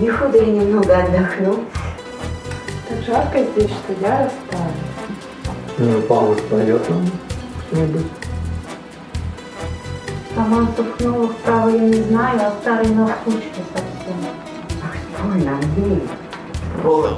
Не худо и немного отдохнуть. Так жарко здесь, что я растаю. Ну, Павлов пойдет нам что-нибудь. Авансов новых, право, я не знаю, а старый на кучке совсем. Ах, стой, Андрей. Ой,